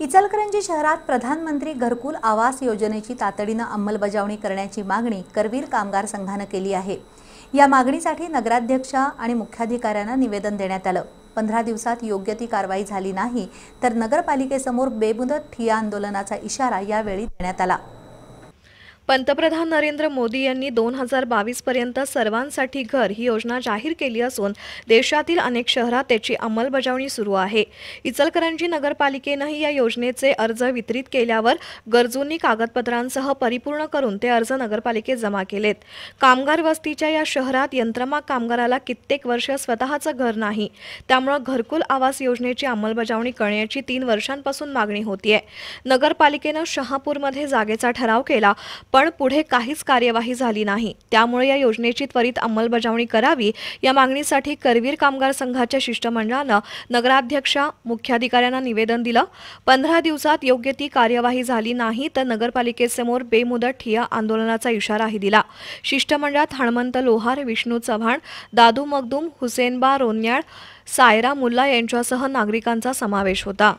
इचलकरंजी शहरात प्रधानमंत्री घरकुल आवास योजनेची तातडीनं अंमलबजावणी करण्याची मागणी करवीर कामगार संघानं केली आहे. या मागणीसाठी नगराध्यक्षा आणि मुख्याधिकाऱ्यांना निवेदन देण्यात आलं. पंधरा दिवसात योग्य ती कारवाई झाली नाही तर नगरपालिकेसमोर बेमुदत ठिया आंदोलनाचा इशारा यावेळी देण्यात आला. पंतप्रधान नरेंद्र मोदी यांनी दोन हजार बावीसपर्यंत सर्वांसाठी घर ही योजना जाहीर केली असून देशातील अनेक शहरात त्याची अंमलबजावणी सुरू आहे. इचलकरंजी नगरपालिकेनंही या योजनेचे अर्ज वितरित केल्यावर गरजूंनी कागदपत्रांसह परिपूर्ण करून ते अर्ज नगरपालिकेत जमा केलेत. कामगार वस्तीच्या या शहरात यंत्रमाग कामगाराला कित्येक वर्ष स्वतःचं घर नाही. त्यामुळं घरकुल आवास योजनेची अंमलबजावणी करण्याची तीन वर्षांपासून मागणी होतीये. नगरपालिकेनं शहापूरमध्ये जागेचा ठराव केला. पण पुढे काहीच कार्यवाही झाली नाही. त्यामुळे या योजनेची त्वरित अंमलबजावणी करावी या मागणीसाठी करवीर कामगार संघाच्या शिष्टमंडळानं नगराध्यक्षा मुख्याधिकाऱ्यांना निवेदन दिलं. पंधरा दिवसात योग्य ती कार्यवाही झाली नाही तर नगरपालिकेसमोर बेमुदत ठिया आंदोलनाचा इशाराही दिला. शिष्टमंडळात हणमंत लोहार विष्णू चव्हाण दादू मगदूम हुसेनबा रोन्याळ सायरा मुल्ला यांच्यासह नागरिकांचा समावेश होता.